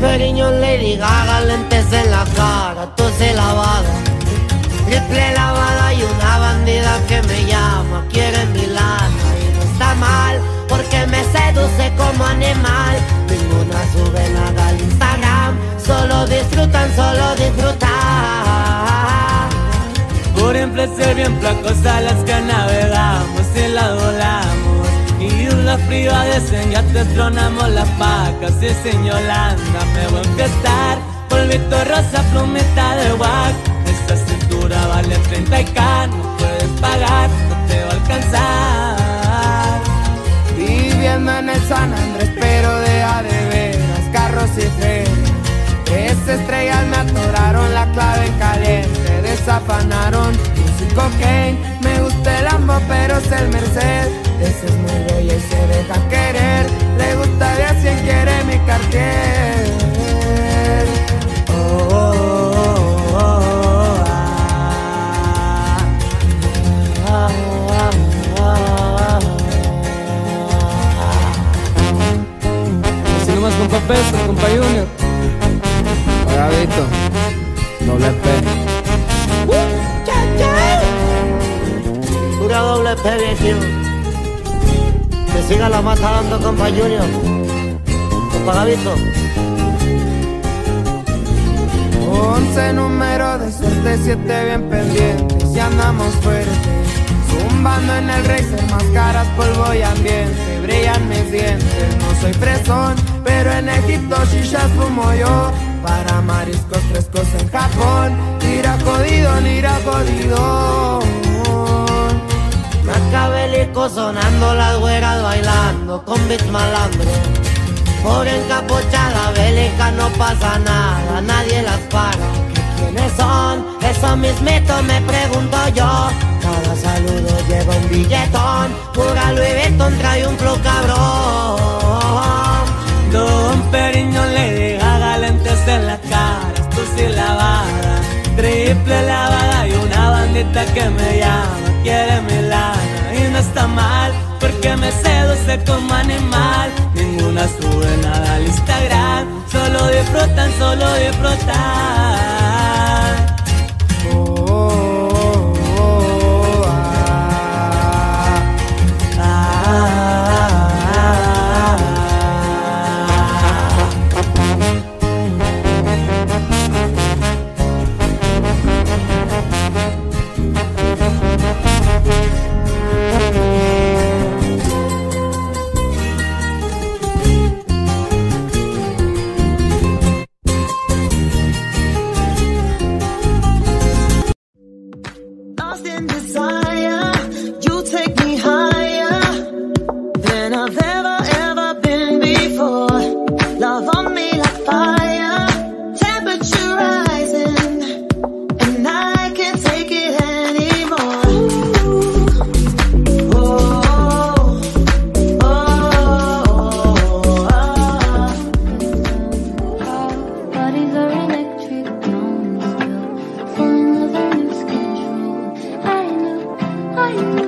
Periñón Lady Gaga, lentes en la cara, tose lavada. Triple lavada y una bandida que me llama, quiere mi lana y no está mal, porque me seduce como animal. Ninguna sube nada al Instagram, solo disfrutan, solo disfrutan. Por ser bien placosas las que navegamos y la volamos. Las privades en ya te tronamos las vacas y sin me voy a empezar. Polvito rosa, plumita de guac. Esta cintura vale 30 y K, no puedes pagar, no te va a alcanzar. Doble P. Pura doble P, viejo. Que siga la mata dando compa Junior. Compa Gavito. Once número de suerte, siete bien pendientes y andamos fuerte. Zumbando en el racer, máscaras, polvo y ambiente. Brillan mis dientes, no soy fresón, pero en Egipto shishas fumo yo. Para mariscos frescos en Japón, tira jodido, nira jodido. Macabélico sonando las güeras bailando con beats malandro. Por encapuchada bélica no pasa nada, nadie las para. ¿Quiénes son? Eso mismito me pregunto yo. Cada saludo lleva un billetón, pura Louis Vuitton trae un flow cabrón. Triple lavada y una bandita que me llama, quiere mi lana y no está mal, porque me seduce como animal, ninguna sube nada al Instagram, solo disfrutan, solo disfrutan. Bye.